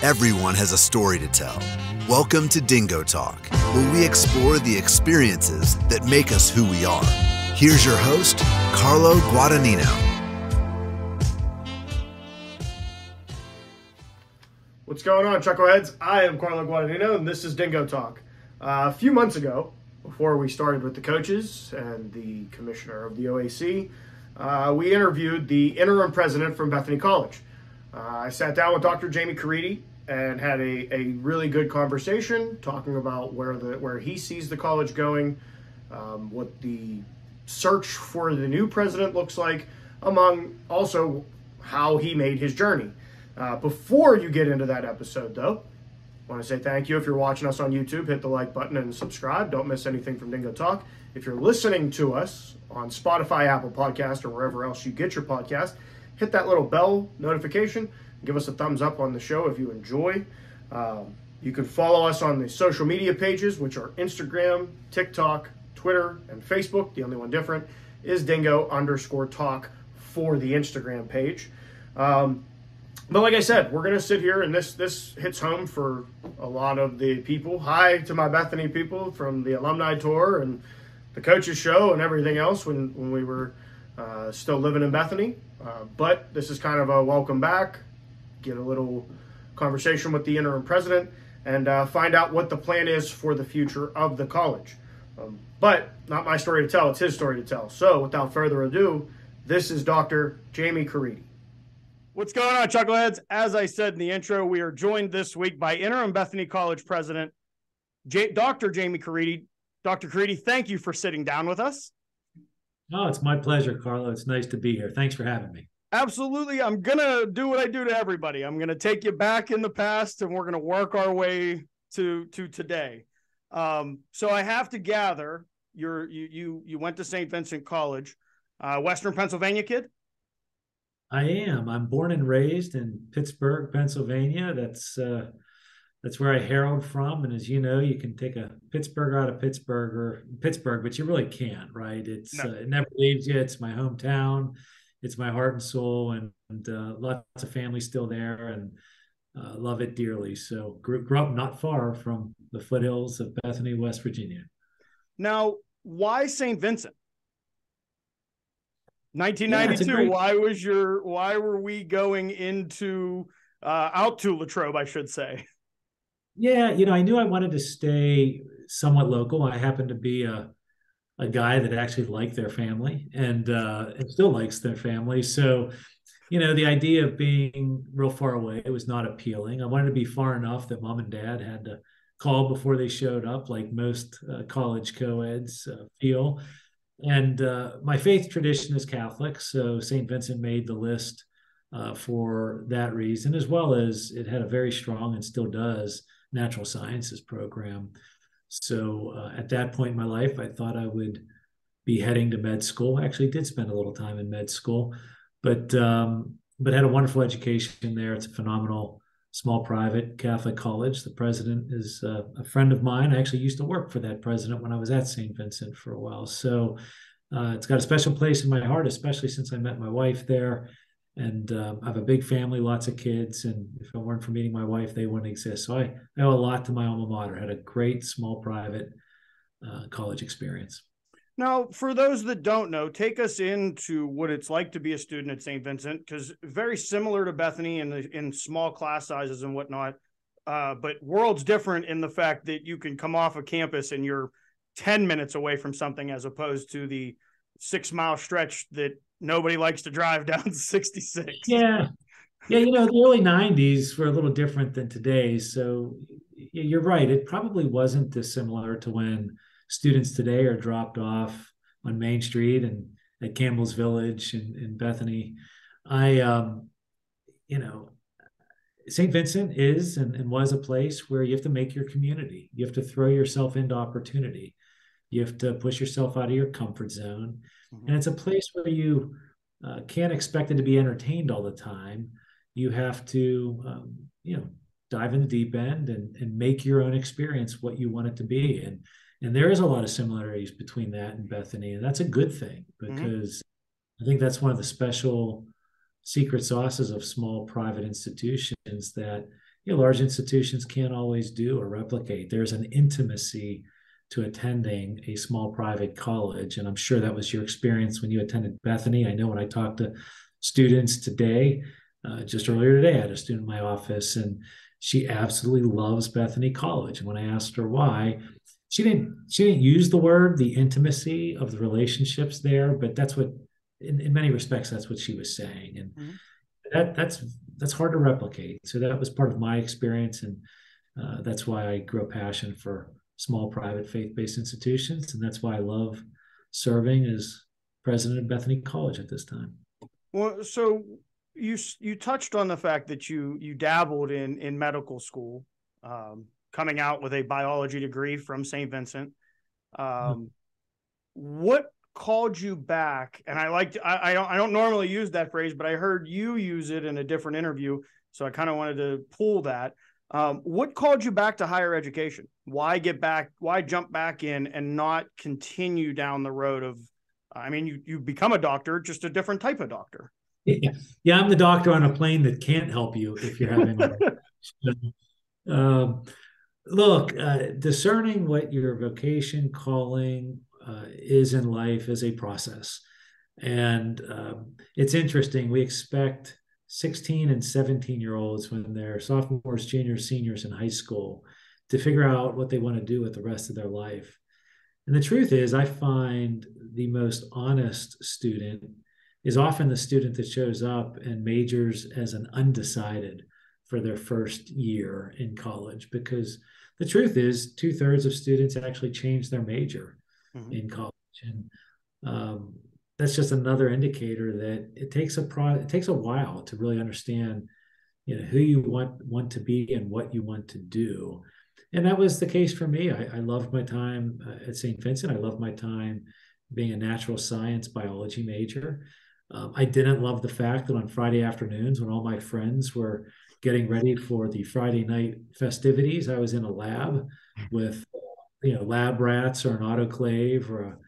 Everyone has a story to tell. Welcome to Dingo Talk, where we explore the experiences that make us who we are. Here's your host, Carlo Guadagnino. What's going on, Chuckleheads? I am Carlo Guadagnino, and this is Dingo Talk. Uh, a few months ago, before we started with the coaches and the commissioner of the OAC, uh, we interviewed the interim president from Bethany College. Uh, I sat down with Dr. Jamie Caridi and had a, a really good conversation talking about where the where he sees the college going, um, what the search for the new president looks like, among also how he made his journey. Uh, before you get into that episode, though, I want to say thank you if you're watching us on YouTube. Hit the like button and subscribe. Don't miss anything from Dingo Talk. If you're listening to us on Spotify, Apple Podcast, or wherever else you get your podcast, hit that little bell notification. Give us a thumbs up on the show if you enjoy. Um, you can follow us on the social media pages, which are Instagram, TikTok, Twitter, and Facebook. The only one different is dingo underscore talk for the Instagram page. Um, but like I said, we're gonna sit here, and this this hits home for a lot of the people. Hi to my Bethany people from the alumni tour and the coaches show and everything else when when we were uh, still living in Bethany. Uh, but this is kind of a welcome back, get a little conversation with the interim president, and uh, find out what the plan is for the future of the college. Um, but not my story to tell, it's his story to tell. So without further ado, this is Dr. Jamie Caridi. What's going on, Chuckleheads? As I said in the intro, we are joined this week by interim Bethany College president, J- Dr. Jamie Caridi. Dr. Caridi, thank you for sitting down with us. Oh, it's my pleasure, Carlo. It's nice to be here. Thanks for having me. Absolutely. I'm going to do what I do to everybody. I'm going to take you back in the past and we're going to work our way to to today. Um, so I have to gather you're you you you went to St. Vincent College, uh, Western Pennsylvania kid? I am. I'm born and raised in Pittsburgh, Pennsylvania. That's uh that's where I herald from. And as you know, you can take a Pittsburgh out of Pittsburgh or Pittsburgh, but you really can't, right? It's no. uh, it never leaves you. It's my hometown. It's my heart and soul, and, and uh, lots of family still there, and uh, love it dearly. So grew, grew up not far from the foothills of Bethany, West Virginia. Now, why St. Vincent? 1992. Yeah, great... Why was your? Why were we going into uh, out to Latrobe? I should say. Yeah, you know, I knew I wanted to stay somewhat local. I happened to be a a guy that actually liked their family and uh, and still likes their family. So, you know, the idea of being real far away it was not appealing. I wanted to be far enough that mom and dad had to call before they showed up, like most uh, college co-eds uh, feel. And uh, my faith tradition is Catholic, so St. Vincent made the list uh, for that reason, as well as it had a very strong and still does natural sciences program. So uh, at that point in my life, I thought I would be heading to med school. I actually did spend a little time in med school, but um, but had a wonderful education there. It's a phenomenal small private Catholic college. The president is uh, a friend of mine. I actually used to work for that president when I was at St. Vincent for a while. So uh, it's got a special place in my heart, especially since I met my wife there and um, I have a big family, lots of kids. And if it weren't for meeting my wife, they wouldn't exist. So I, I owe a lot to my alma mater. Had a great small private uh, college experience. Now, for those that don't know, take us into what it's like to be a student at St. Vincent, because very similar to Bethany in the, in small class sizes and whatnot, uh, but worlds different in the fact that you can come off a of campus and you're 10 minutes away from something as opposed to the six mile stretch that nobody likes to drive down 66. Yeah. Yeah, you know, the early 90s were a little different than today. So you're right. It probably wasn't dissimilar to when students today are dropped off on Main Street and at Campbell's Village and in Bethany. I, um, you know, St. Vincent is and, and was a place where you have to make your community. You have to throw yourself into opportunity. You have to push yourself out of your comfort zone. Mm-hmm. And it's a place where you uh, can't expect it to be entertained all the time. You have to, um, you know, dive in the deep end and, and make your own experience what you want it to be. And and there is a lot of similarities between that and Bethany, and that's a good thing mm-hmm. because mm-hmm. I think that's one of the special secret sauces of small private institutions that you know, large institutions can't always do or replicate. There's an intimacy to attending a small private college. And I'm sure that was your experience when you attended Bethany. I know when I talked to students today, uh, just earlier today, I had a student in my office and she absolutely loves Bethany College. And when I asked her why, she didn't she didn't use the word the intimacy of the relationships there, but that's what in, in many respects that's what she was saying. And mm-hmm. that that's that's hard to replicate. So that was part of my experience and uh, that's why I grew a passion for small private faith-based institutions, and that's why I love serving as president of Bethany College at this time. Well, so you you touched on the fact that you you dabbled in in medical school, um, coming out with a biology degree from St. Vincent. Um, mm-hmm. What called you back? And I like I, I don't I don't normally use that phrase, but I heard you use it in a different interview, so I kind of wanted to pull that. Um, what called you back to higher education? Why get back? Why jump back in and not continue down the road of? I mean, you you become a doctor, just a different type of doctor. Yeah, yeah I'm the doctor on a plane that can't help you if you're having. um, look, uh, discerning what your vocation, calling uh, is in life is a process, and um, it's interesting. We expect 16 and 17 year olds when they're sophomores, juniors, seniors in high school to figure out what they want to do with the rest of their life. And the truth is, I find the most honest student is often the student that shows up and majors as an undecided for their first year in college because the truth is two thirds of students actually change their major mm-hmm. in college and um, that's just another indicator that it takes a pro it takes a while to really understand you know who you want want to be and what you want to do. And that was the case for me. I, I loved my time uh, at st vincent. I loved my time being a natural science biology major. Um, i didn't love the fact that on friday afternoons when all my friends were getting ready for the friday night festivities i was in a lab with you know lab rats or an autoclave or a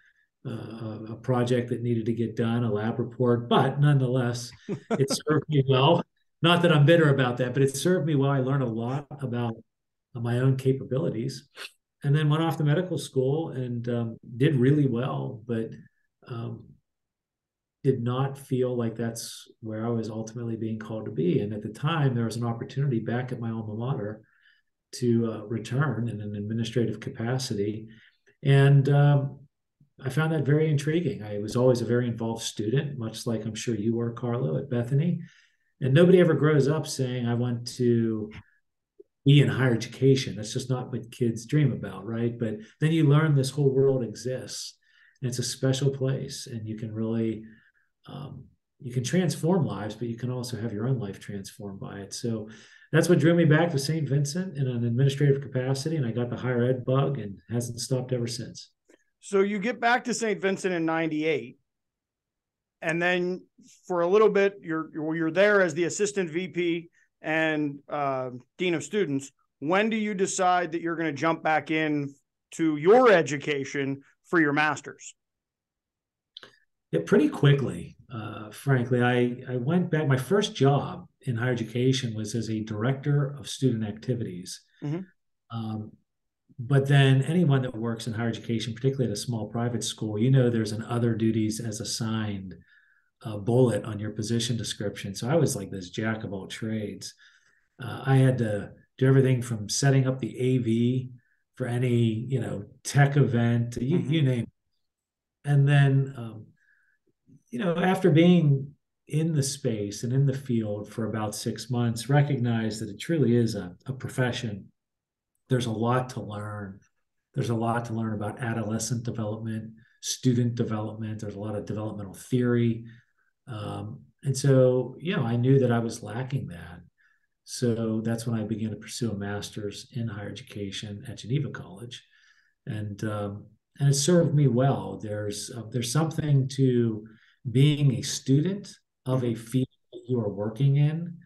uh, a project that needed to get done, a lab report, but nonetheless, it served me well. Not that I'm bitter about that, but it served me well. I learned a lot about my own capabilities, and then went off to medical school and um, did really well, but um, did not feel like that's where I was ultimately being called to be. And at the time, there was an opportunity back at my alma mater to uh, return in an administrative capacity, and um, I found that very intriguing. I was always a very involved student, much like I'm sure you were, Carlo, at Bethany. And nobody ever grows up saying, I want to be in higher education. That's just not what kids dream about, right? But then you learn this whole world exists. And it's a special place, and you can really um, you can transform lives, but you can also have your own life transformed by it. So that's what drew me back to St. Vincent in an administrative capacity, and I got the higher ed bug, and hasn't stopped ever since. So you get back to St. Vincent in 98 and then for a little bit you're you're there as the assistant VP and uh, dean of students. When do you decide that you're going to jump back in to your education for your masters? Yeah, pretty quickly. Uh, frankly, I I went back. My first job in higher education was as a director of student activities. Mm-hmm. Um, but then anyone that works in higher education, particularly at a small private school, you know there's an other duties as assigned uh, bullet on your position description. So I was like this jack of all trades. Uh, I had to do everything from setting up the AV for any you know tech event, you, mm-hmm. you name. It. And then um, you know after being in the space and in the field for about six months, recognize that it truly is a, a profession there's a lot to learn. There's a lot to learn about adolescent development, student development. There's a lot of developmental theory. Um, and so, you know, I knew that I was lacking that. So that's when I began to pursue a master's in higher education at Geneva College. And, um, and it served me well. There's, uh, there's something to being a student of a field that you are working in.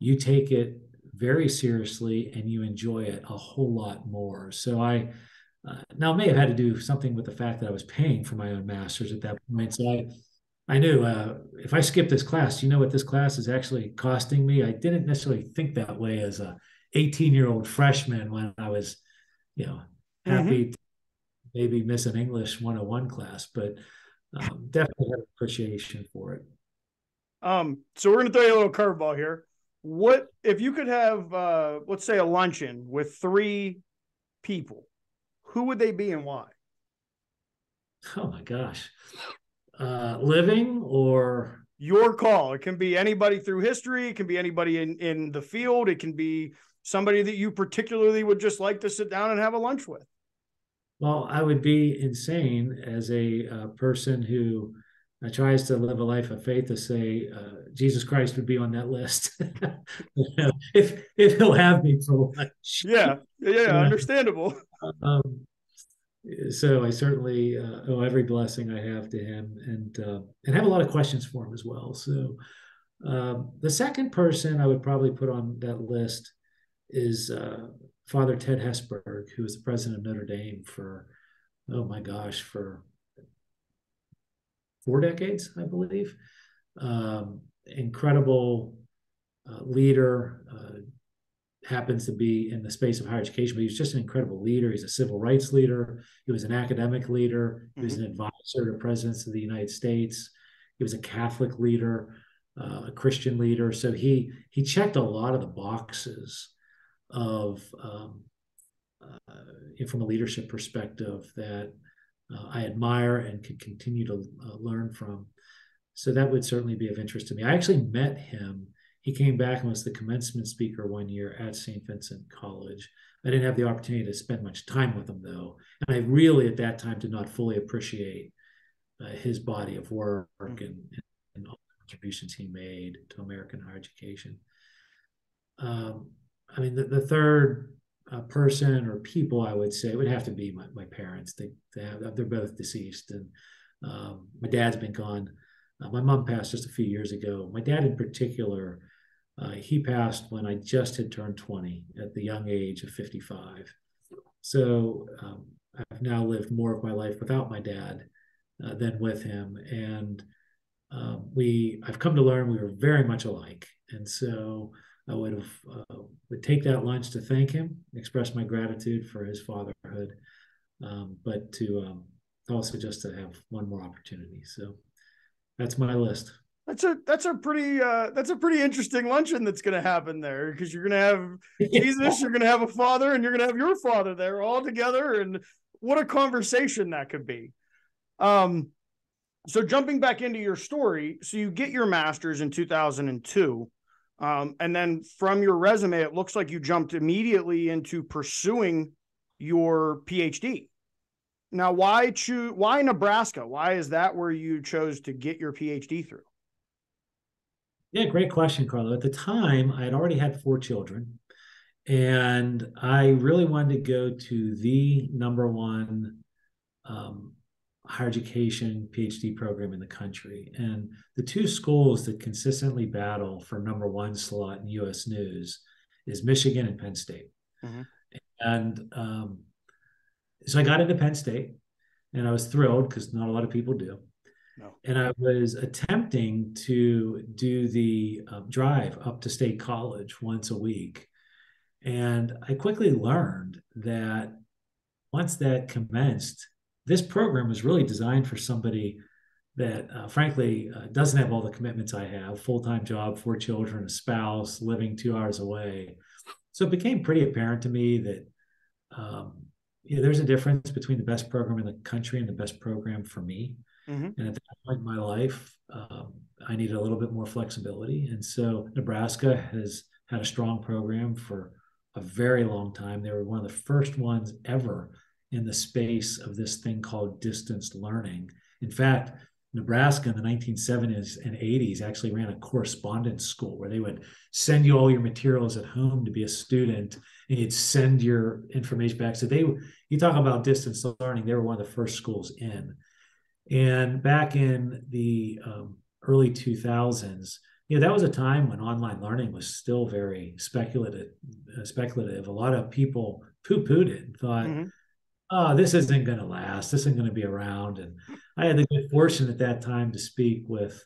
You take it very seriously and you enjoy it a whole lot more. So I uh, now may have had to do something with the fact that I was paying for my own master's at that point. So I I knew uh, if I skip this class, you know what this class is actually costing me. I didn't necessarily think that way as a 18 year old freshman when I was, you know, happy mm-hmm. maybe miss an English 101 class, but um, definitely have appreciation for it. Um, so we're going to throw you a little curveball here. What if you could have, uh, let's say, a luncheon with three people? Who would they be and why? Oh my gosh, uh, living or your call. It can be anybody through history. It can be anybody in in the field. It can be somebody that you particularly would just like to sit down and have a lunch with. Well, I would be insane as a uh, person who uh, tries to live a life of faith to say uh, Jesus Christ would be on that list if if he'll have me for lunch. Yeah, yeah, understandable. Um, so I certainly uh, owe every blessing I have to him, and uh, and have a lot of questions for him as well. So um, the second person I would probably put on that list is uh, Father Ted Hesburgh, who was the president of Notre Dame for oh my gosh for four decades, I believe. Um, incredible uh, leader, uh, happens to be in the space of higher education, but he's just an incredible leader. He's a civil rights leader. He was an academic leader. He was mm-hmm. an advisor to presidents of the United States. He was a Catholic leader, uh, a Christian leader. So he he checked a lot of the boxes of um, uh, from a leadership perspective that uh, I admire and can continue to uh, learn from. So that would certainly be of interest to me. I actually met him. He came back and was the commencement speaker one year at St. Vincent College. I didn't have the opportunity to spend much time with him though, and I really at that time did not fully appreciate uh, his body of work mm-hmm. and, and, all the contributions he made to American higher education. Um, I mean, the, the third a person or people, I would say, it would have to be my, my parents. They, they have, they're both deceased, and um, my dad's been gone. Uh, my mom passed just a few years ago. My dad, in particular, uh, he passed when I just had turned 20 at the young age of 55. So um, I've now lived more of my life without my dad uh, than with him, and um, we I've come to learn we were very much alike, and so I would have uh, would take that lunch to thank him, express my gratitude for his fatherhood, um, but to um, also just to have one more opportunity. So that's my list. That's a that's a pretty uh, that's a pretty interesting luncheon that's going to happen there because you're going to have Jesus, you're going to have a father, and you're going to have your father there all together, and what a conversation that could be. Um, so jumping back into your story, so you get your master's in 2002 um, and then from your resume, it looks like you jumped immediately into pursuing your PhD. Now, why choose? Why Nebraska? Why is that where you chose to get your PhD through? Yeah, great question, Carlo. At the time, I had already had four children, and I really wanted to go to the number one um, higher education PhD program in the country. And the two schools that consistently battle for number one slot in US News is Michigan and Penn State. Mm-hmm. And um, so I got into Penn State and I was thrilled because not a lot of people do. No. And I was attempting to do the uh, drive up to State College once a week. And I quickly learned that once that commenced, this program is really designed for somebody that uh, frankly uh, doesn't have all the commitments I have full-time job, four children, a spouse, living two hours away. So it became pretty apparent to me that um, you know, there's a difference between the best program in the country and the best program for me. Mm-hmm. And at that point in my life, um, I needed a little bit more flexibility. And so Nebraska has had a strong program for a very long time. They were one of the first ones ever in the space of this thing called distance learning. In fact, Nebraska in the 1970s and 80s actually ran a correspondence school where they would send you all your materials at home to be a student and you'd send your information back. So they, you talk about distance learning, they were one of the first schools in. And back in the um, early 2000s, you know, that was a time when online learning was still very speculative. Uh, speculative. A lot of people poo-pooed it and thought, mm-hmm oh, this isn't going to last. This isn't going to be around. And I had the good fortune at that time to speak with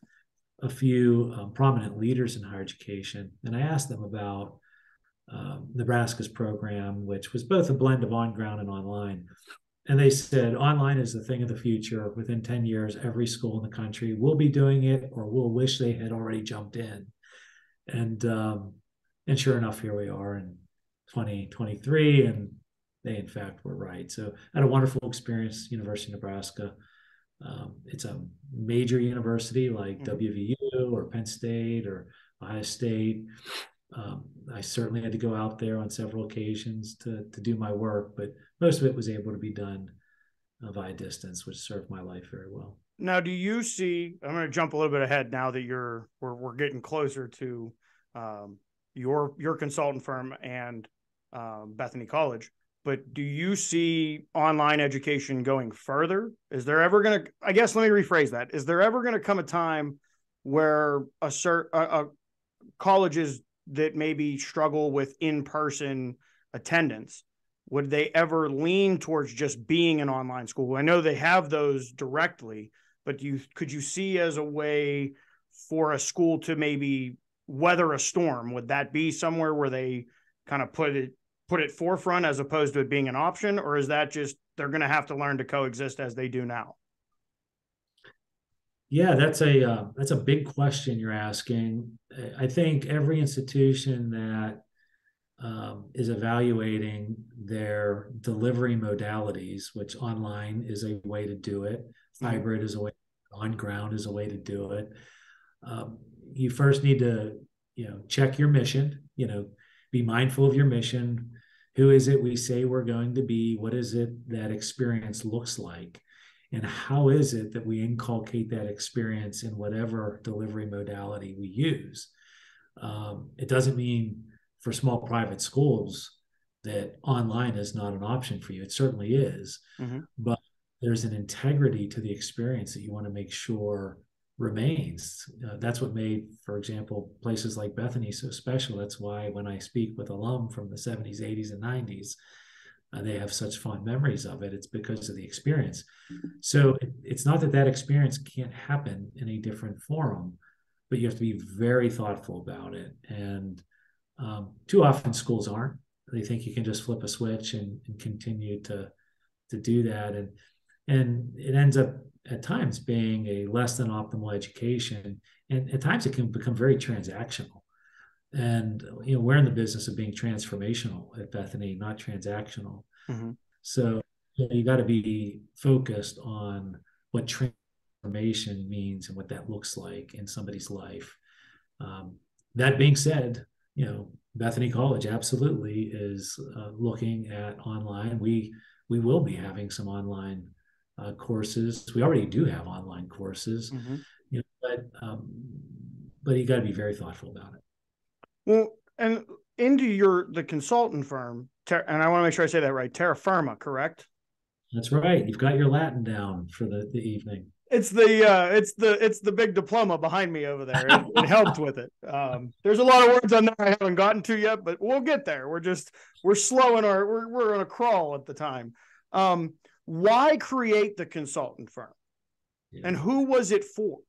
a few um, prominent leaders in higher education. And I asked them about uh, Nebraska's program, which was both a blend of on ground and online. And they said online is the thing of the future. Within 10 years, every school in the country will be doing it or will wish they had already jumped in. And um, and sure enough, here we are in 2023, and they in fact were right. So I had a wonderful experience, University of Nebraska. Um, it's a major university like mm-hmm. WVU or Penn State or Ohio State. Um, I certainly had to go out there on several occasions to to do my work, but most of it was able to be done uh, via distance, which served my life very well. Now, do you see? I'm going to jump a little bit ahead now that you're we're we're getting closer to um, your your consultant firm and um, Bethany College. But do you see online education going further? Is there ever going to? I guess let me rephrase that. Is there ever going to come a time where a cert a, a colleges that maybe struggle with in person attendance would they ever lean towards just being an online school? I know they have those directly, but you could you see as a way for a school to maybe weather a storm? Would that be somewhere where they kind of put it put it forefront as opposed to it being an option, or is that just they're going to have to learn to coexist as they do now? Yeah, that's a uh, that's a big question you're asking. I think every institution that um, is evaluating their delivery modalities, which online is a way to do it, mm-hmm. hybrid is a way, on ground is a way to do it. Um, you first need to, you know, check your mission. You know, be mindful of your mission. Who is it we say we're going to be? What is it that experience looks like? and how is it that we inculcate that experience in whatever delivery modality we use um, it doesn't mean for small private schools that online is not an option for you it certainly is mm-hmm. but there's an integrity to the experience that you want to make sure remains uh, that's what made for example places like bethany so special that's why when i speak with alum from the 70s 80s and 90s uh, they have such fond memories of it. It's because of the experience. So it, it's not that that experience can't happen in a different forum, but you have to be very thoughtful about it. And um, too often schools aren't. They think you can just flip a switch and, and continue to to do that, and and it ends up at times being a less than optimal education, and at times it can become very transactional. And you know we're in the business of being transformational at bethany not transactional. Mm-hmm. so you, know, you got to be focused on what transformation means and what that looks like in somebody's life. Um, that being said you know bethany college absolutely is uh, looking at online. We we will be having some online uh, courses we already do have online courses mm-hmm. you know but um, but you got to be very thoughtful about it well, and into your the consultant firm, and I want to make sure I say that right, Terra Firma, correct? That's right. You've got your Latin down for the, the evening. It's the uh, it's the it's the big diploma behind me over there. It, it helped with it. Um, there's a lot of words on there I haven't gotten to yet, but we'll get there. We're just we're slow in our we're we're on a crawl at the time. Um, why create the consultant firm, yeah. and who was it for?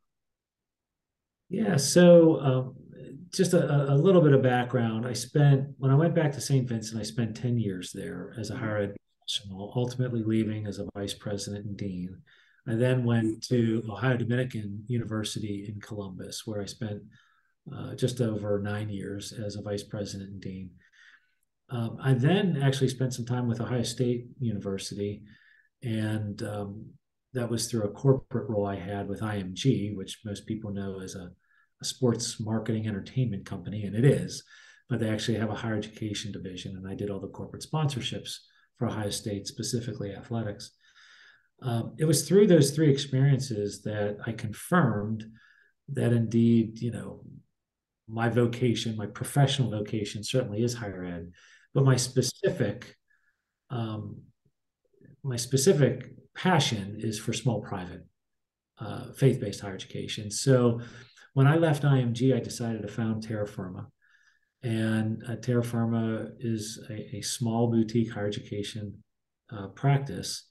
Yeah, so um, just a, a, little bit of background. I spent when I went back to St. Vincent, I spent 10 years there as a higher ed professional, ultimately leaving as a vice president and dean. I then went to Ohio Dominican University in Columbus, where I spent uh, just over nine years as a vice president and dean. Um, I then actually spent some time with Ohio State University, and um, that was through a corporate role I had with IMG, which most people know as a a sports marketing entertainment company, and it is, but they actually have a higher education division. And I did all the corporate sponsorships for Ohio State, specifically athletics. Um, it was through those three experiences that I confirmed that indeed, you know, my vocation, my professional vocation certainly is higher ed, but my specific, um, my specific passion is for small private, uh, faith-based higher education. So when I left IMG, I decided to found Terra Firma. And uh, Terra Firma is a, a, small boutique higher education uh, practice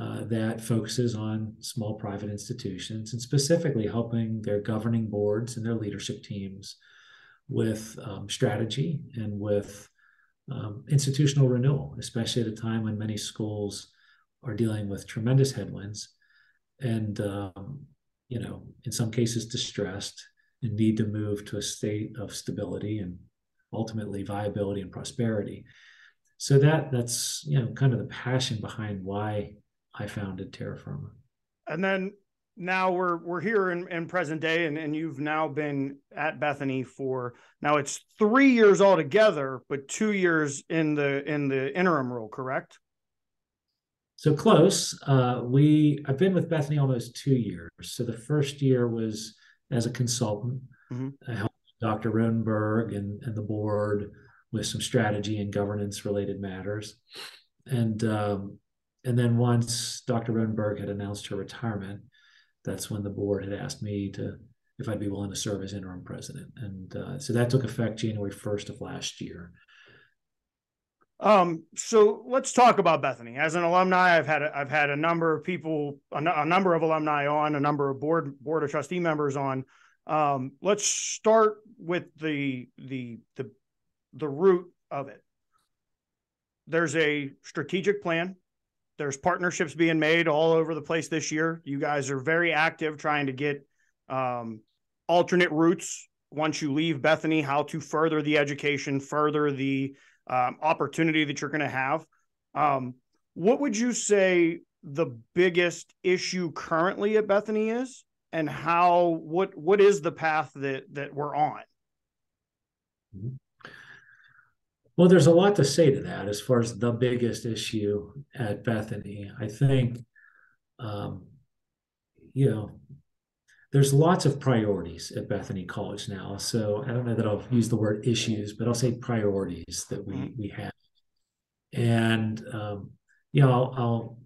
uh, that focuses on small private institutions and specifically helping their governing boards and their leadership teams with um, strategy and with um, institutional renewal, especially at a time when many schools are dealing with tremendous headwinds and, um, you know, in some cases distressed and need to move to a state of stability and ultimately viability and prosperity. So that that's you know kind of the passion behind why I founded Terra Firma. And then now we're we're here in, in present day and, and you've now been at Bethany for now it's three years altogether, but two years in the in the interim role, correct? So close. Uh, we I've been with Bethany almost two years. So the first year was as a consultant. Mm-hmm. I helped Dr. Rodenberg and, and the board with some strategy and governance related matters. And um, and then once Dr. Rodenberg had announced her retirement, that's when the board had asked me to if I'd be willing to serve as interim president. And uh, so that took effect January 1st of last year. Um, so let's talk about Bethany. As an alumni, I've had a, I've had a number of people, a, a number of alumni on, a number of board board of trustee members on. Um, let's start with the the the the root of it. There's a strategic plan there's partnerships being made all over the place this year. You guys are very active trying to get um, alternate routes once you leave Bethany, how to further the education, further the um, opportunity that you're going to have. Um, what would you say the biggest issue currently at Bethany is, and how what what is the path that that we're on? Well, there's a lot to say to that as far as the biggest issue at Bethany. I think, um, you know, there's lots of priorities at Bethany College now. So I don't know that I'll use the word issues, but I'll say priorities that we mm-hmm. we have. And um, you know, I'll, I'll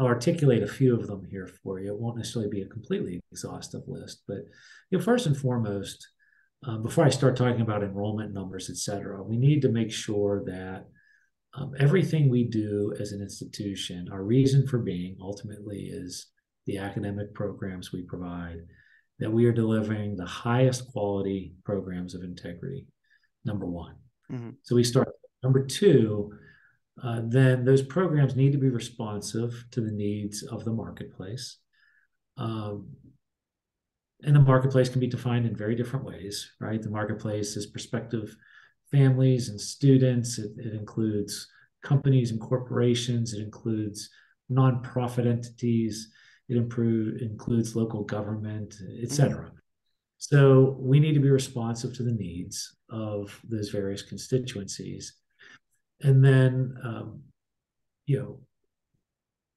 I'll articulate a few of them here for you. It won't necessarily be a completely exhaustive list, but you know, first and foremost, um, before I start talking about enrollment numbers, et cetera, we need to make sure that um, everything we do as an institution, our reason for being ultimately is the academic programs we provide, that we are delivering the highest quality programs of integrity, number one. Mm-hmm. So we start. Number two, uh, then those programs need to be responsive to the needs of the marketplace. Um, and the marketplace can be defined in very different ways, right? The marketplace is prospective families and students. It, it includes companies and corporations. It includes nonprofit entities. It improve, includes local government, et cetera. Mm-hmm. So we need to be responsive to the needs of those various constituencies. And then, um, you know,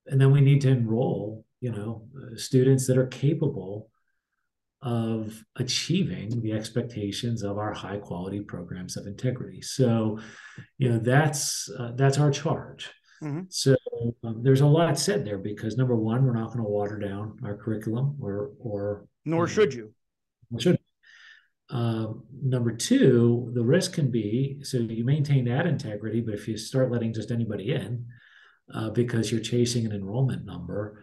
and then we need to enroll, you know, uh, students that are capable of achieving the expectations of our high quality programs of integrity. So, you know, that's uh, that's our charge. Mm-hmm. So um, there's a lot said there because number one, we're not going to water down our curriculum, or or nor should you. Should. Um, number two, the risk can be so you maintain that integrity, but if you start letting just anybody in uh, because you're chasing an enrollment number,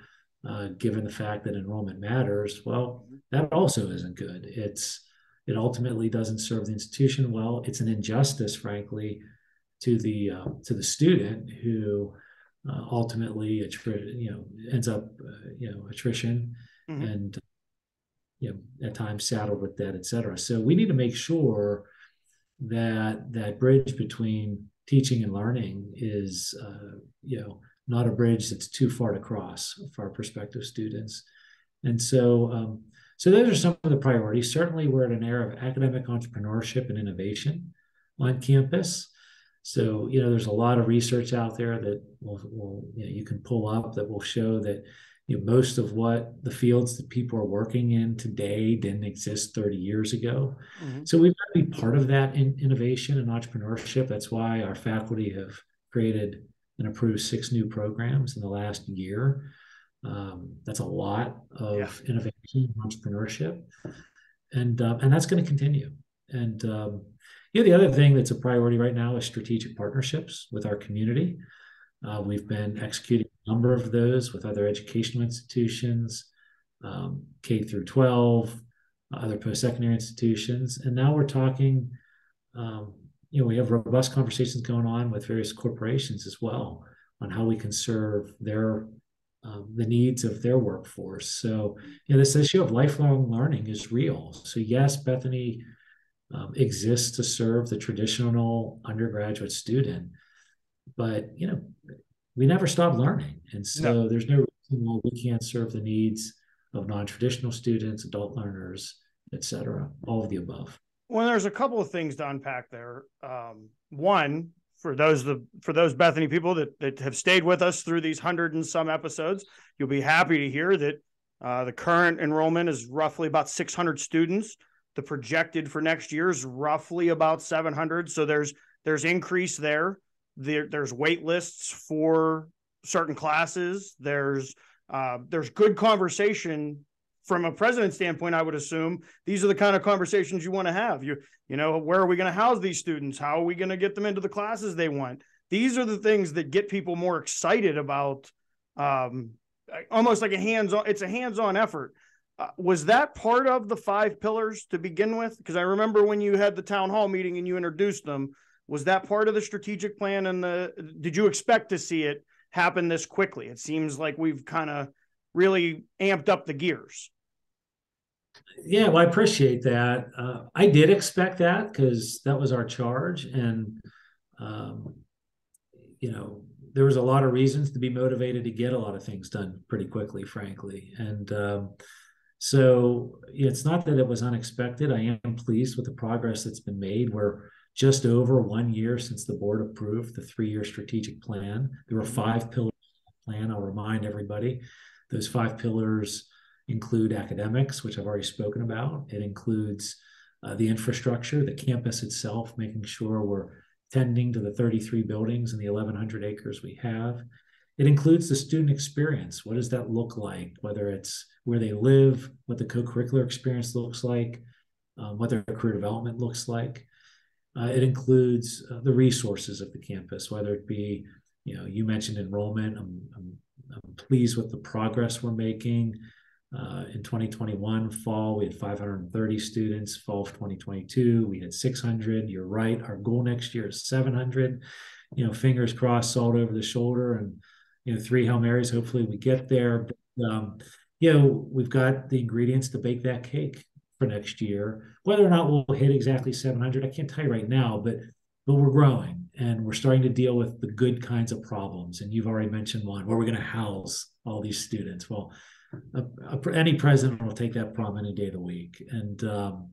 uh, given the fact that enrollment matters, well, that also isn't good. It's it ultimately doesn't serve the institution well. It's an injustice, frankly, to the uh, to the student who uh, ultimately attri- you know ends up uh, you know attrition mm-hmm. and you know at times saddled with debt, et cetera. So we need to make sure that that bridge between teaching and learning is uh, you know not a bridge that's too far to cross for our prospective students. And so, um, so those are some of the priorities. Certainly, we're at an era of academic entrepreneurship and innovation on campus. So, you know, there's a lot of research out there that will, will you, know, you can pull up that will show that you know, most of what the fields that people are working in today didn't exist 30 years ago. Mm-hmm. So we've got to be part of that in innovation and entrepreneurship. That's why our faculty have created and approved six new programs in the last year. Um, that's a lot of yeah. innovation entrepreneurship, and uh, and that's going to continue. And um, yeah, the other thing that's a priority right now is strategic partnerships with our community. Uh, we've been executing a number of those with other educational institutions, um, K through 12, other post-secondary institutions, and now we're talking. Um, you know, we have robust conversations going on with various corporations as well on how we can serve their um, the needs of their workforce. So, you know, this issue of lifelong learning is real. So, yes, Bethany um, exists to serve the traditional undergraduate student, but you know, we never stop learning, and so no. there's no reason why we can't serve the needs of non-traditional students, adult learners, et cetera, all of the above. Well, there's a couple of things to unpack there. Um, one, for those the for those Bethany people that that have stayed with us through these hundred and some episodes, you'll be happy to hear that uh, the current enrollment is roughly about 600 students. The projected for next year is roughly about 700. So there's there's increase there. There there's wait lists for certain classes. There's uh, there's good conversation from a president standpoint, I would assume these are the kind of conversations you want to have. You, you know, where are we going to house these students? How are we going to get them into the classes they want? These are the things that get people more excited about. Um, almost like a hands-on. It's a hands-on effort. Uh, was that part of the five pillars to begin with? Because I remember when you had the town hall meeting and you introduced them. Was that part of the strategic plan? And the did you expect to see it happen this quickly? It seems like we've kind of really amped up the gears. Yeah, well, I appreciate that. Uh, I did expect that because that was our charge, and um, you know, there was a lot of reasons to be motivated to get a lot of things done pretty quickly, frankly. And um, so it's not that it was unexpected. I am pleased with the progress that's been made. We're just over one year since the board approved the three-year strategic plan. There were five pillars plan. I'll remind everybody those five pillars include academics, which I've already spoken about. It includes uh, the infrastructure, the campus itself, making sure we're tending to the 33 buildings and the 1,100 acres we have. It includes the student experience. What does that look like? Whether it's where they live, what the co-curricular experience looks like, um, what their career development looks like. Uh, it includes uh, the resources of the campus, whether it be, you know, you mentioned enrollment. I'm, I'm, I'm pleased with the progress we're making. Uh, in 2021 fall, we had 530 students. Fall of 2022, we had 600. You're right. Our goal next year is 700. You know, fingers crossed, salt over the shoulder, and you know, three Hail Marys. Hopefully, we get there. But, um, you know, we've got the ingredients to bake that cake for next year. Whether or not we'll hit exactly 700, I can't tell you right now, but but we're growing and we're starting to deal with the good kinds of problems. And you've already mentioned one where we're going to house all these students. Well, a, a, any president will take that problem any day of the week. And um,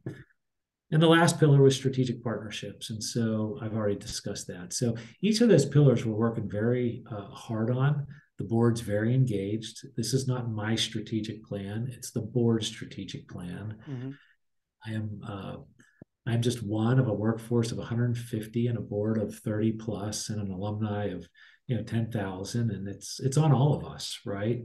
and the last pillar was strategic partnerships, and so I've already discussed that. So each of those pillars we're working very uh, hard on. The board's very engaged. This is not my strategic plan; it's the board's strategic plan. Mm-hmm. I am. Uh, I'm just one of a workforce of 150 and a board of 30 plus and an alumni of you know 10,000 and it's it's on all of us right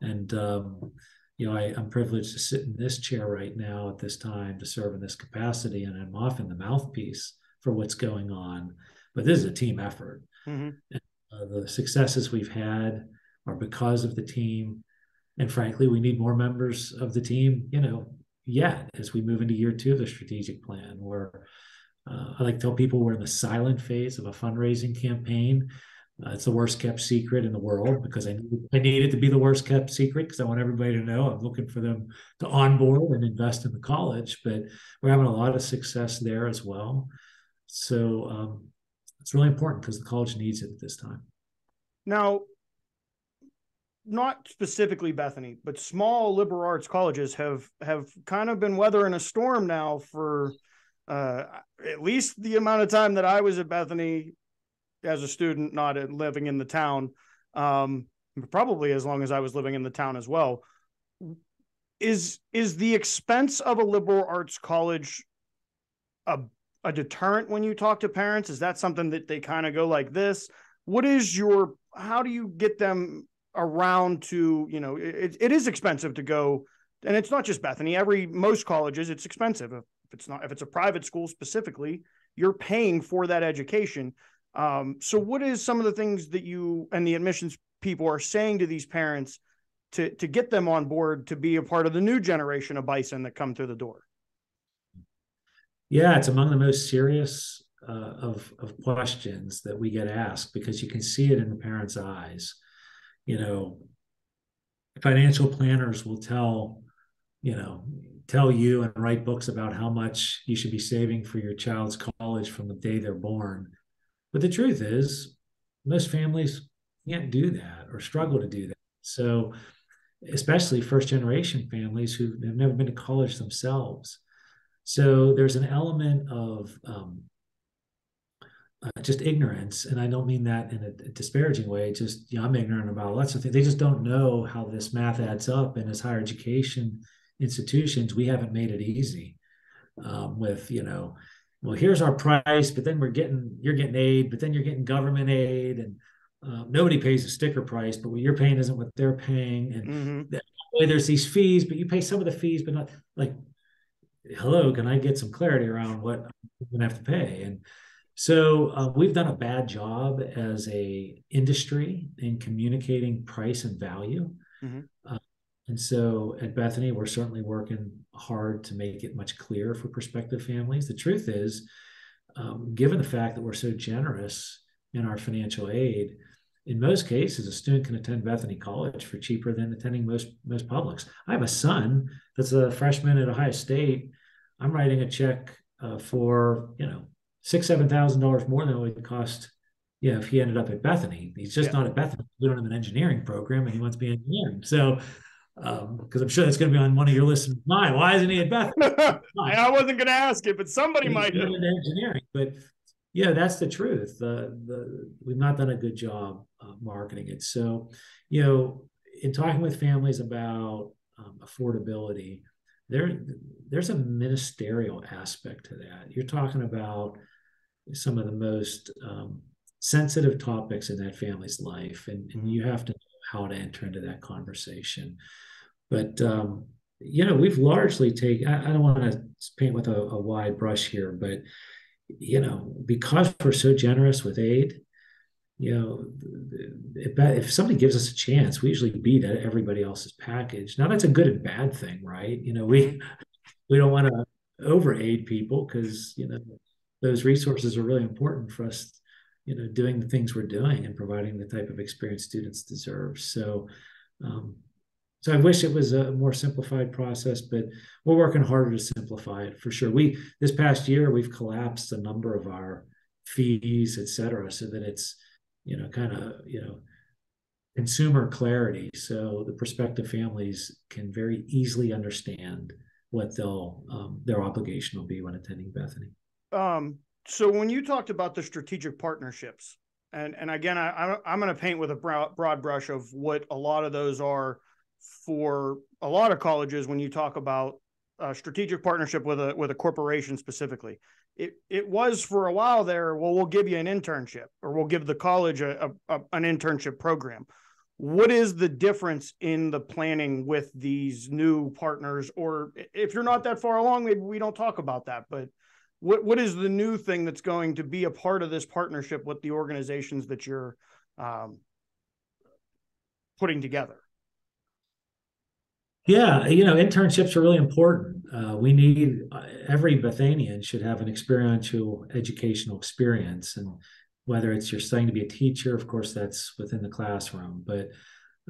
and um, you know, I, am privileged to sit in this chair right now at this time to serve in this capacity, and I'm often the mouthpiece for what's going on. But this is a team effort. Mm-hmm. And, uh, the successes we've had are because of the team, and frankly, we need more members of the team. You know, yet as we move into year two of the strategic plan, where uh, I like to tell people we're in the silent phase of a fundraising campaign uh, it's the worst kept secret in the world because I I need it to be the worst kept secret because I want everybody to know I'm looking for them to onboard and invest in the college. But we're having a lot of success there as well. So um, it's really important because the college needs it at this time. Now, not specifically Bethany, but small liberal arts colleges have have kind of been weathering a storm now for uh, at least the amount of time that I was at Bethany as a student, not living in the town, um, probably as long as I was living in the town as well. Is is the expense of a liberal arts college a a deterrent when you talk to parents? Is that something that they kind of go like this? What is your how do you get them around to you know it, it is expensive to go and it's not just Bethany. Every most colleges it's expensive. If it's not if it's a private school specifically, you're paying for that education. Um, so, what is some of the things that you and the admissions people are saying to these parents to to get them on board to be a part of the new generation of bison that come through the door? Yeah, it's among the most serious uh, of of questions that we get asked because you can see it in the parents' eyes. You know, financial planners will tell, you know, tell you and write books about how much you should be saving for your child's college from the day they're born. But the truth is, most families can't do that or struggle to do that. So, especially first generation families who have never been to college themselves. So, there's an element of um, uh, just ignorance, and I don't mean that in a, disparaging way. Just you know, I'm ignorant about lots of things. They just don't know how this math adds up. And as higher education institutions, we haven't made it easy um, with you know, well, here's our price, but then we're getting you're getting aid, but then you're getting government aid, and uh, nobody pays a sticker price, but what you're paying isn't what they're paying, and mm-hmm. there's these fees, but you pay some of the fees, but not like, hello, can I get some clarity around what I'm gonna have to pay? And so uh, we've done a bad job as a industry in communicating price and value. Mm-hmm. Uh, and so at Bethany, we're certainly working hard to make it much clearer for prospective families. The truth is, um, given the fact that we're so generous in our financial aid, in most cases, a student can attend Bethany College for cheaper than attending most most publics. I have a son that's a freshman at Ohio State. I'm writing a check uh, for you know six, seven thousand dollars more than it would cost, you know, if he ended up at Bethany. He's just yeah. not at Bethany. We don't have an engineering program and he wants to be engineering. So because um, I'm sure that's going to be on one of your lists of mine. Why isn't he at Bethany? I wasn't going to ask it, but somebody He's might. Engineering, but yeah, that's the truth. The the we've not done a good job uh, marketing it. So, you know, in talking with families about um, affordability, there there's a ministerial aspect to that. You're talking about some of the most um, sensitive topics in that family's life, and, and, you have to know how to enter into that conversation. But um, you know, we've largely taken. I, I don't want to paint with a, a, wide brush here, but you know, because we're so generous with aid, you know, if, if somebody gives us a chance, we usually beat everybody else's package. Now that's a good and bad thing, right? You know, we we don't want to over aid people because you know those resources are really important for us you know doing the things we're doing and providing the type of experience students deserve so um, so i wish it was a more simplified process but we're working harder to simplify it for sure. We this past year we've collapsed a number of our fees et cetera so that it's you know kind of you know consumer clarity. So the prospective families can very easily understand what they'll um, their obligation will be when attending bethany. Um, so when you talked about the strategic partnerships, and and again, I, I'm going to paint with a broad, broad brush of what a lot of those are for a lot of colleges. When you talk about a strategic partnership with a with a corporation specifically, it it was for a while there. Well, we'll give you an internship, or we'll give the college a, a, a an internship program. What is the difference in the planning with these new partners? Or if you're not that far along, maybe we don't talk about that. But what what is the new thing that's going to be a part of this partnership with the organizations that you're um, putting together? Yeah, you know, internships are really important. Uh, we need uh, every Bethanian should have an experiential educational experience, and whether it's you're studying to be a teacher, of course, that's within the classroom, but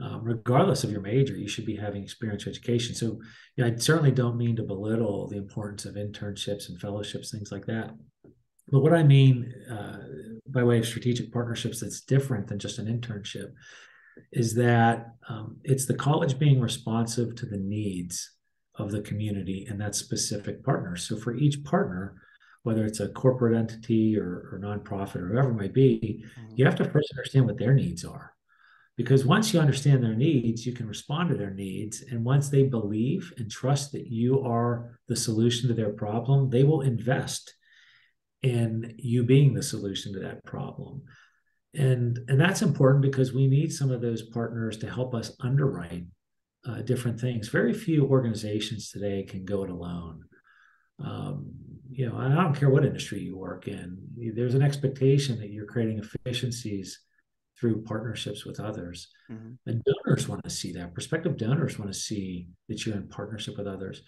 um, regardless of your major, you should be having experiential education. So, yeah, I certainly don't mean to belittle the importance of internships and fellowships, things like that. But what I mean uh, by way of strategic partnerships that's different than just an internship is that um, it's the college being responsive to the needs of the community and that specific partner. So, for each partner, whether it's a corporate entity or, or nonprofit or whoever it might be, mm-hmm. you have to first understand what their needs are because once you understand their needs, you can respond to their needs. And once they believe and trust that you are the solution to their problem, they will invest in you being the solution to that problem. And, and that's important because we need some of those partners to help us underwrite uh, different things. Very few organizations today can go it alone. Um, you know, I don't care what industry you work in, there's an expectation that you're creating efficiencies through partnerships with others. Mm-hmm. And donors want to see that. Prospective donors want to see that you're in partnership with others.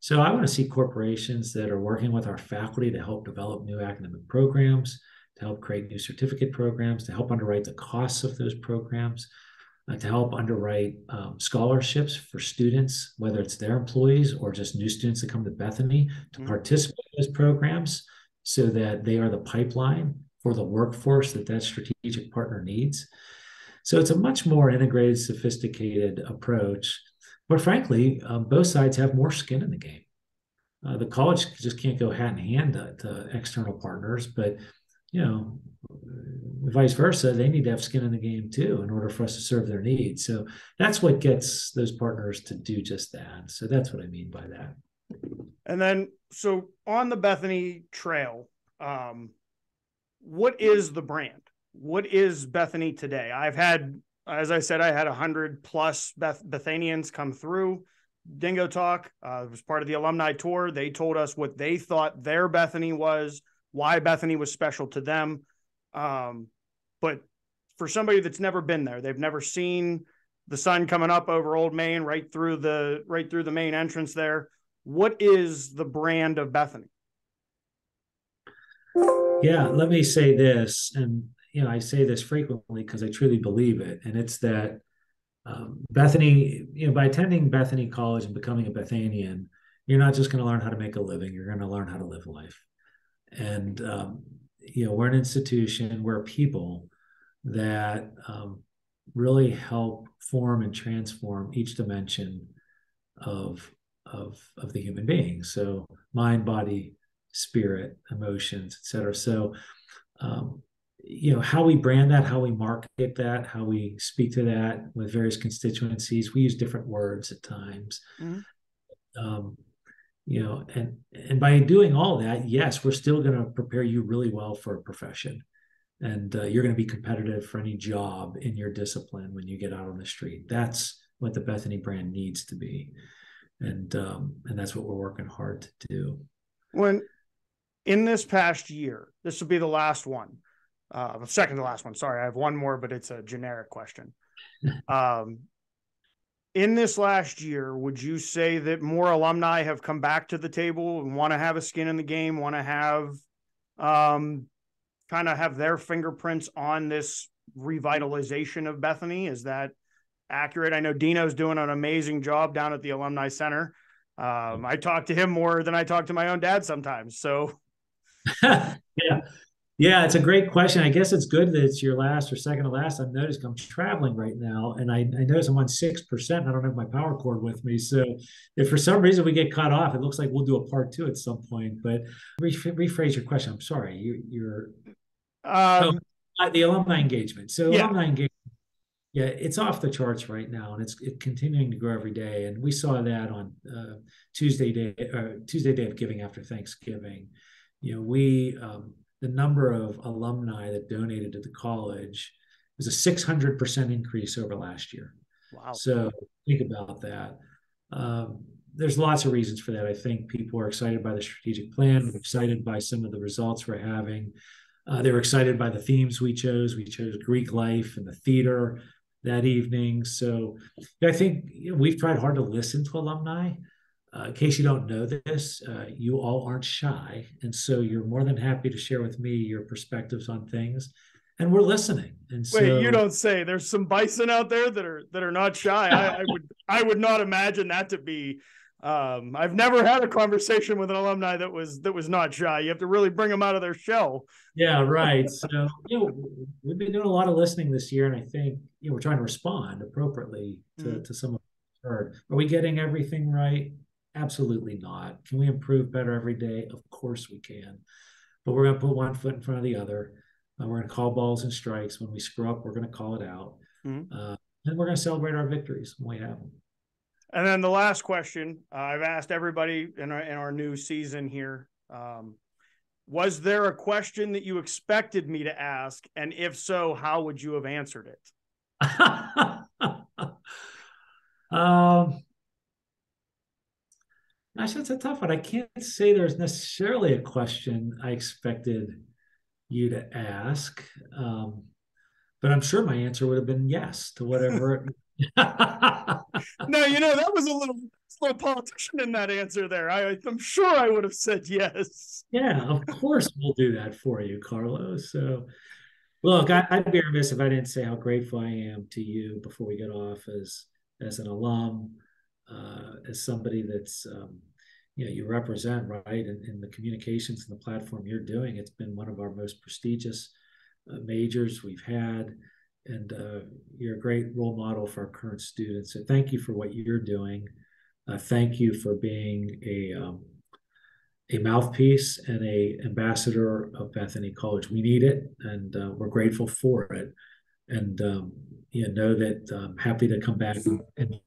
So I want to see corporations that are working with our faculty to help develop new academic programs, to help create new certificate programs, to help underwrite the costs of those programs, uh, to help underwrite um, scholarships for students, whether it's their employees or just new students that come to Bethany to mm-hmm. participate in those programs so that they are the pipeline for the workforce that that strategic partner needs. So it's a much more integrated, sophisticated approach. But frankly, um, both sides have more skin in the game. Uh, the college just can't go hand in hand to, to external partners, but you know, vice versa, they need to have skin in the game too in order for us to serve their needs. So that's what gets those partners to do just that. So that's what I mean by that. And then, so on the Bethany Trail, um, what is the brand? What is Bethany today? I've had, as I said, I had a hundred plus Beth- Bethanians come through Dingo Talk. Uh, it was part of the alumni tour. They told us what they thought their Bethany was, why Bethany was special to them. Um, but for somebody that's never been there, they've never seen the sun coming up over Old Main right through the right through the main entrance there. What is the brand of Bethany? Yeah, let me say this, and you know I say this frequently because I truly believe it, and it's that um, Bethany, you know, by attending Bethany College and becoming a Bethanian, you're not just going to learn how to make a living; you're going to learn how to live life. And um, you know we're an institution we're people that um, really help form and transform each dimension of of of the human being. So mind body spirit emotions etc so um, you know how we brand that how we market that how we speak to that with various constituencies we use different words at times. Mm-hmm. um, you know and and by doing all that yes we're still going to prepare you really well for a profession. And uh, you're going to be competitive for any job in your discipline when you get out on the street. That's what the bethany brand needs to be. And um, and that's what we're working hard to do. When in this past year this will be the last one uh the second to last one. Sorry i have one more but it's a generic question. Um in this last year, would you say that more alumni have come back to the table and want to have a skin in the game, want to have um, kind of have their fingerprints on this revitalization of Bethany? Is that accurate? I know Dino's doing an amazing job down at the Alumni Center. Um, I talk to him more than I talk to my own dad sometimes. So, yeah, yeah, it's a great question. I guess it's good that it's your last or second to last. I've noticed I'm traveling right now, and I, I notice I'm on six percent. I don't have my power cord with me, so if for some reason we get cut off, it looks like we'll do a part two at some point. But re- rephrase your question. I'm sorry. You, you're um, oh, the alumni engagement. So yeah. alumni engagement. Yeah, it's off the charts right now, and it's it continuing to grow every day. And we saw that on uh, Tuesday day, uh, Tuesday day of giving after Thanksgiving. You know, we um, the number of alumni that donated to the college was a 600% increase over last year. Wow. So think about that. Um, there's lots of reasons for that. I think people are excited by the strategic plan, excited by some of the results we're having. Uh, they were excited by the themes we chose. We chose Greek life and the theater that evening. So I think you know, we've tried hard to listen to alumni. Uh, in case you don't know this, uh, you all aren't shy. And so you're more than happy to share with me your perspectives on things. And we're listening. And so, Wait, you don't say there's some bison out there that are that are not shy. I, I would I would not imagine that to be um, I've never had a conversation with an alumni that was that was not shy. You have to really bring them out of their shell. Yeah, right. So you know, we've been doing a lot of listening this year, and I think you know we're trying to respond appropriately to, mm-hmm. to some of heard. Are we getting everything right? Absolutely not. Can we improve better every day? Of course we can. But we're going to put one foot in front of the other. Uh, we're going to call balls and strikes. When we screw up, we're going to call it out. Mm-hmm. Uh, and we're going to celebrate our victories when we have them. And then the last question uh, I've asked everybody in our, in our new season here um, Was there a question that you expected me to ask? And if so, how would you have answered it? um, That's a tough one. I can't say there's necessarily a question I expected you to ask, um, but I'm sure my answer would have been yes to whatever. no, you know that was a little a politician in that answer there. I, I'm sure I would have said yes. Yeah, of course we'll do that for you, Carlos. So, look, I, would be remiss if I didn't say how grateful I am to you before we get off as as an alum, uh, as somebody that's um, you know you represent right in, in, the communications and the platform you're doing. It's been one of our most prestigious uh, majors we've had and uh, you're a great role model for our current students. So thank you for what you're doing. Uh, thank you for being a um, a mouthpiece and a ambassador of Bethany College. We need it, and uh, we're grateful for it. And um, you know that I'm happy to come back and.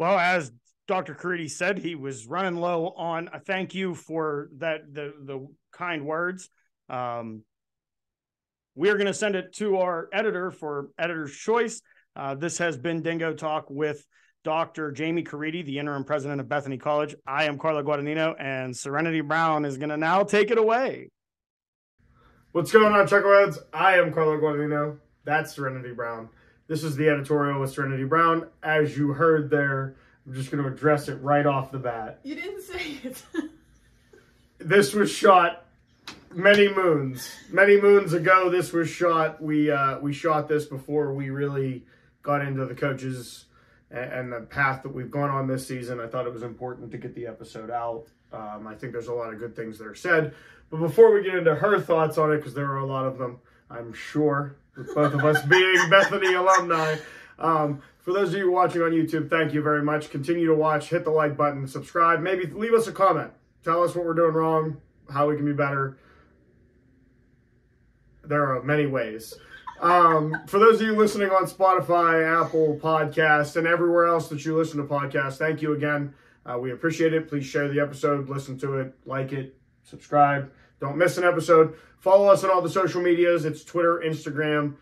Well, as Dr. Caridi said, he was running low on a thank you for that the the kind words. Um, we are going to send it to our editor for editor's choice. Uh, this has been Dingo Talk with Dr. Jamie Caridi, the interim president of Bethany College. I am Carlo Guadagnino, and Serenity Brown is going to now take it away. What's going on, Chuckleheads? I am Carlo Guadagnino. That's Serenity Brown. This is the editorial with Serenity Brown. As you heard there, I'm just going to address it right off the bat. You didn't say it. this was shot many moons, many moons ago. This was shot. We uh, we shot this before we really got into the coaches and, and, the path that we've gone on this season. I thought it was important to get the episode out. Um, I think there's a lot of good things that are said. But before we get into her thoughts on it, because there are a lot of them, I'm sure, with both of us being Bethany alumni. Um, for those of you watching on YouTube, thank you very much. Continue to watch, hit the like button, subscribe, maybe leave us a comment. Tell us what we're doing wrong, how we can be better there are many ways. Um, for those of you listening on Spotify, Apple Podcasts, and everywhere else that you listen to podcasts, thank you again. Uh, we appreciate it. Please share the episode, listen to it, like it, subscribe. Don't miss an episode. Follow us on all the social medias. It's Twitter, Instagram,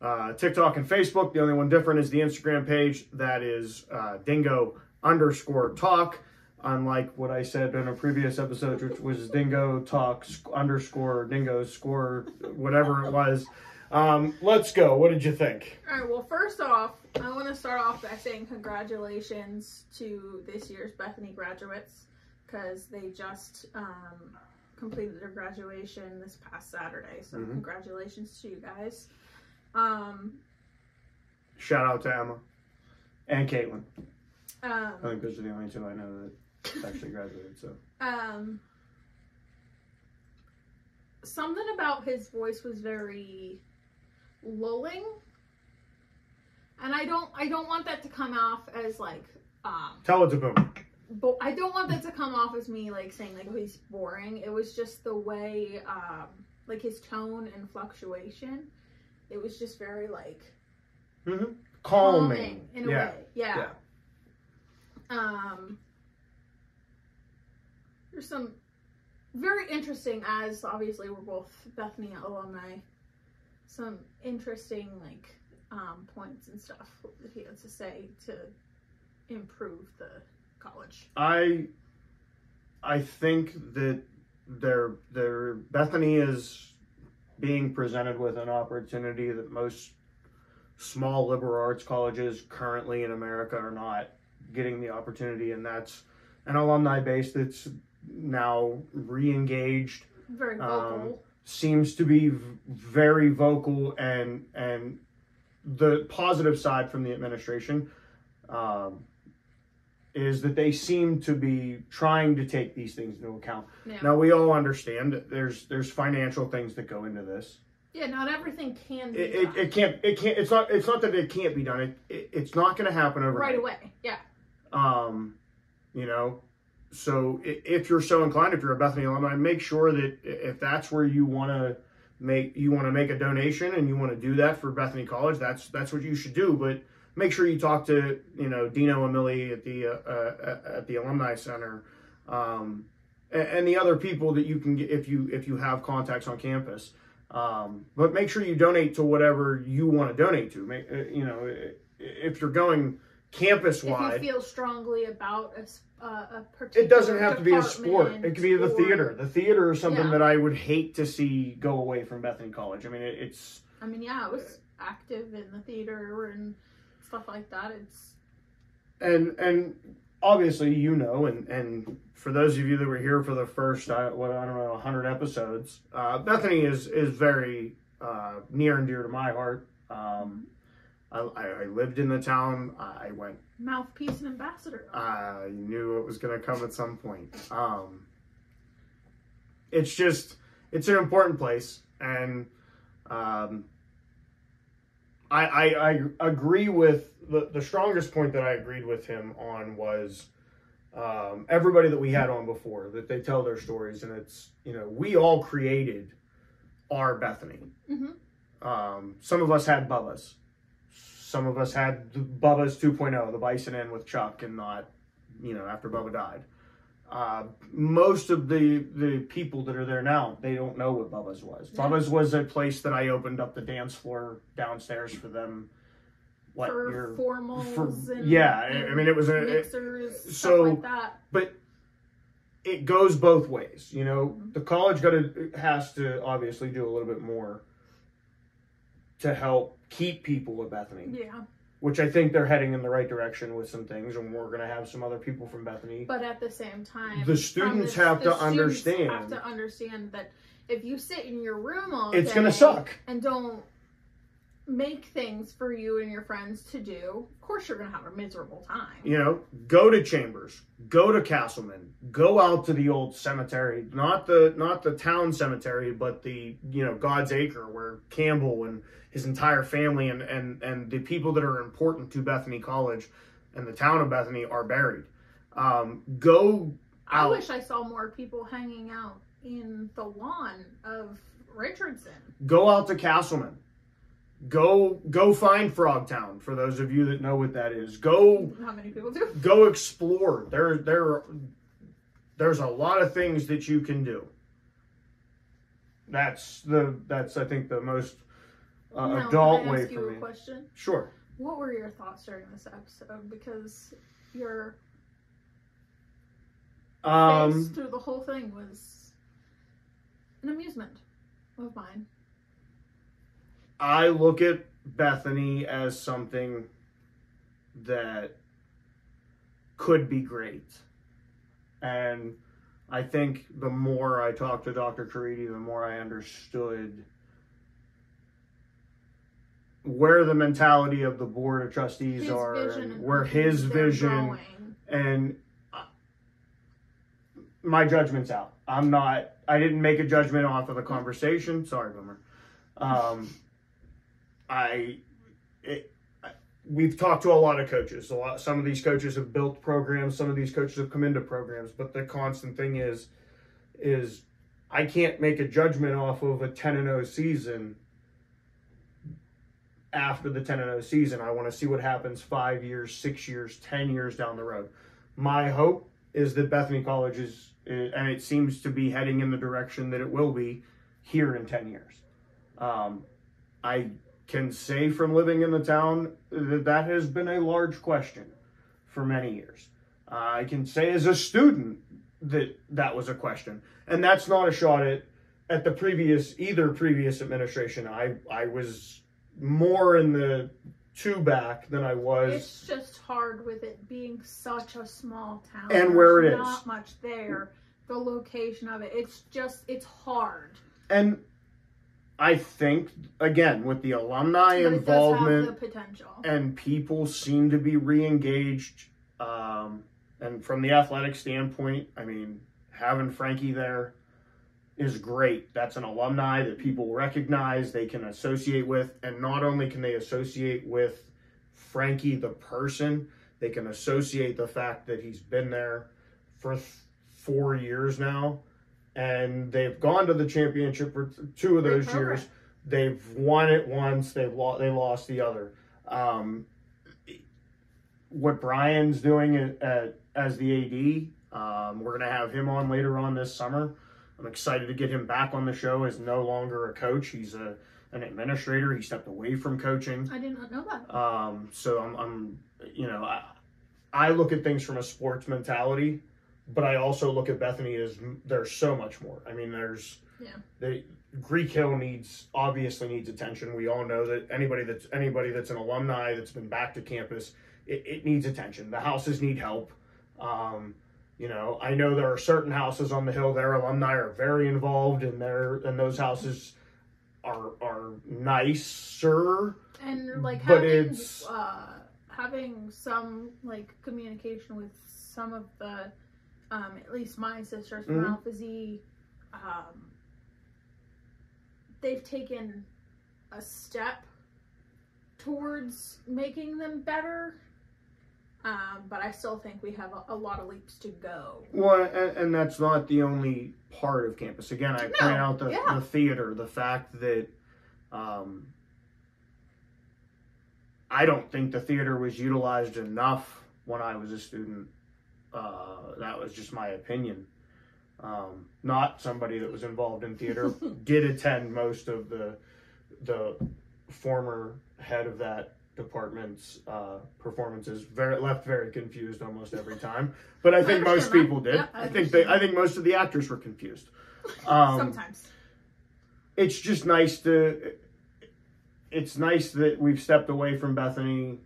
uh, TikTok, and Facebook. The only one different is the Instagram page. That is uh, dingo underscore talk unlike what I said in a previous episode, which was Dingo Talk underscore Dingo score, whatever it was. Um, let's go. What did you think? All right. Well, first off, I want to start off by saying congratulations to this year's Bethany graduates because they just um, completed their graduation this past Saturday. So mm-hmm. congratulations to you guys. Um, Shout out to Emma and Caitlin. Um, I think those are the only two I know that actually graduated. So. Um. Something about his voice was very lulling, and I don't. I don't want that to come off as like. Um, Tell it to boom. But I don't want that to come off as me like saying like oh he's boring. It was just the way, um, like his tone and fluctuation. It was just very like. Mm-hmm. Calming. calming in a yeah. way. Yeah. yeah. Um there's some very interesting, as obviously we're both Bethany alumni, some interesting like um, points and stuff that he had to say to improve the college. I I think that their their Bethany is being presented with an opportunity that most small liberal arts colleges currently in America are not getting the opportunity, and that's an alumni base that's now re-engaged. Very um, vocal. Um, seems to be very vocal and and the positive side from the administration um, is that they seem to be trying to take these things into account. Yeah. Now we all understand that there's there's financial things that go into this. Yeah, not everything can be it, it, it, can't it can't it's not it's not that it can't be done. It, it it's not going to happen overnight. Right away. Yeah. Um, you know, so if you're so inclined, if you're a Bethany alumni, make sure that if that's where you want to make you want to make a donation and you want to do that for Bethany College, that's that's what you should do. But make sure you talk to you know Dino and Millie at the uh, uh, at the alumni center, um, and, and, the other people that you can get if you if you have contacts on campus. Um, but make sure you donate to whatever you want to donate to. Make, uh, you know if you're going campus wide. If you feel strongly about a, uh, a particular. It doesn't have to be a sport. It could be the theater. The theater is something yeah. that I would hate to see go away from Bethany College. I mean, it, it's. I mean, yeah, it was. active in the theater and stuff like that. It's and and obviously you know, and and for those of you that were here for the first, I, what I don't know, hundred episodes, uh, Bethany is is very uh, near and dear to my heart. Um, I, I lived in the town. I went. Mouthpiece and ambassador. I knew it was going to come at some point. Um, it's just, it's an important place, and um, I, I, I agree with the, the strongest point that I agreed with him on was um, everybody that we had on before that they tell their stories, and it's you know we all created our Bethany. Mm-hmm. Um, some of us had Bubba's. Some of us had the Bubba's 2.0, the Bison Inn with Chuck, and not, you know, after Bubba died. Uh, most of the the people that are there now, they don't know what Bubba's was. Yeah. Bubba's was a place that I opened up the dance floor downstairs for them. What for your formals for- and yeah, I- I mean, it was a- it- so- stuff like that. but it goes both ways. You know, Mhm. the college got to has to obviously do a little bit more to help keep people at Bethany, Yeah, which I think they're heading in the right direction with some things, and we're going to have some other people from Bethany. but at the same time, The students the- have the to students understand. Have to understand that if you sit in your room all day, It's day going to suck. and don't make things for you and your friends to do, of course you're going to have a miserable time. You know, go to Chambers, go to Castleman, go out to the old cemetery, not the not the town cemetery, but the you know God's Acre where Campbell and his entire family and and and the people that are important to Bethany College and the town of Bethany are buried. Um, go I wish I saw more people hanging out in the lawn of Richardson. go out to Castleman. Go go find Frogtown for those of you that know what that is. Go How many people do? go explore. There, there, there's a lot of things that you can do. That's the that's I think the most uh, Now, adult can I way ask you for a me. question? Sure. What were your thoughts during this episode? Because your face Um, through the whole thing was an amusement of mine. I look at Bethany as something that could be great, and I think the more I talked to Dr. Caridi, the more I understood where the mentality of the board of trustees His are and where his vision going. and my judgment's out. I'm not. I didn't make a judgment off of the conversation. Sorry, Boomer. Um, I, it, I- we've talked to a lot of coaches. A lot. Some of these coaches have built programs. Some of these coaches have come into programs. But the constant thing is, is I can't make a judgment off of a 10 and 0 season. After the 10 and 0 season, I want to see what happens five years, six years, 10 years down the road. My hope is that Bethany College is, and it seems to be heading in the direction that it will be here in 10 years. Um, I can say from living in the town that that has been a large question for many years. Uh, I can say as a student that that was a question, and that's not a shot at at the previous either previous administration. I I was more in the two back than I was. It's just hard with it being such a small town. And where There's it is. Not much there. The location of it. It's just it's hard. and I think again with the alumni But involvement it does have the potential. and people seem to be re-engaged um, and from the athletic standpoint i mean having frankie there is great that's an alumni that people recognize they can associate with and not only can they associate with frankie the person they can associate the fact that he's been there for th- four years now and they've gone to the championship for two of those years they've won it once they've lost they lost the other um, what Brian's doing at, at, as the AD, um, we're going to have him on later on this summer. I'm excited to get him back on the show as no longer a coach. He's a an administrator. He stepped away from coaching. I did not know that. Um, so I'm, I'm, you know, I, I look at things from a sports mentality, but I also look at Bethany as there's so much more. I mean, there's Yeah. They, Greek Hill needs obviously needs attention. We all know that anybody that's anybody that's an alumni that's been back to campus, it, it needs attention. The houses need help. Um, you know, I know there are certain houses on the hill. Their alumni are very involved, and their and those houses are are nicer. and like But having it's- uh, having some like communication with some of the um, at least my sisters from Mhm. Alpha Z, um, they've taken a step towards making them better. Um, but I still think we have a, a lot of leaps to go. Well, and, and that's not the only part of campus. Again, I No, point out the, yeah. the theater, the fact that um, I don't think the theater was utilized enough when I was a student. Uh, that was just my opinion. Um, not somebody that was involved in theater. Did attend most of the the former head of that department's uh, performances. Very left very confused almost every time. But I think most understand that. people did. Yeah, I I think they. I think most of the actors were confused. Um, Sometimes. it's just nice to it's nice that we've stepped away from bethany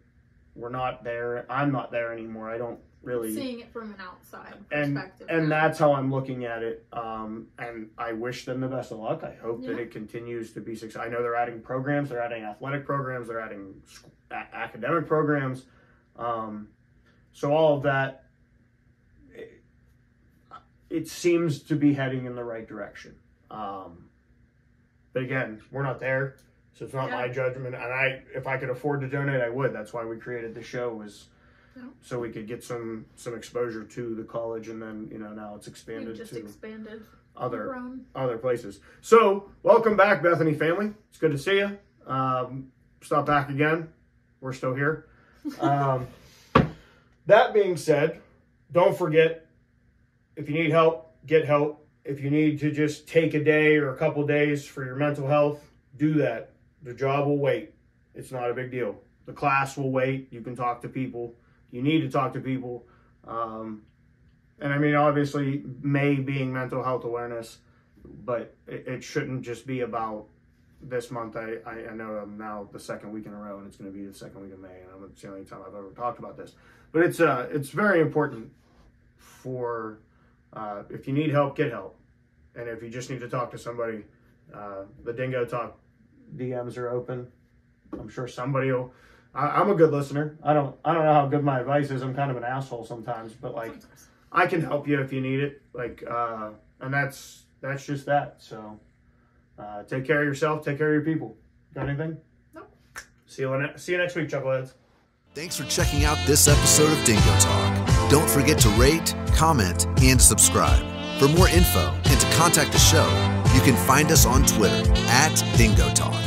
we're not there i'm not there anymore i don't really Seeing it from an outside and perspective. and now. that's how i'm looking at it um and i wish them the best of luck i hope that it continues to be success i know they're adding programs they're adding athletic programs they're adding a- academic programs um so all of that it, it seems to be heading in the right direction um but again we're not there so it's not my judgment and i if i could afford to donate i would that's why we created the show was Yeah. so we could get some some exposure to the college and then you know now it's We've expanded just to expanded. other grown. other places. So welcome back bethany family. It's good to see you. Um, stop back again. We're still here. Um, that being said don't forget if you need help get help. If you need to just take a day or a couple days for your mental health do that. The job will wait. It's not a big deal. The class will wait. You can talk to people you need to talk to people. Um, and i mean obviously may being mental health awareness but it, it shouldn't just be about this month. I, I, I know i'm now the second week in a row and it's going to be the second week of may and it's the only time i've ever talked about this. But it's uh it's very important for uh, if you need help get help. And if you just need to talk to somebody uh, the dingo talk dms are open. I'm sure somebody will I, i'm a good listener i don't i don't know how good my advice is i'm kind of an asshole sometimes but like Sometimes. I can help you if you need it. Like, uh, and that's that's just that. So, uh, take care of yourself. Take care of your people. Got anything? Nope. See you ne- see you next week, chuckleheads. Thanks for checking out this episode of Dingo Talk. Don't forget to rate, comment, and subscribe. For more info and to contact the show, you can find us on Twitter at Dingo Talk.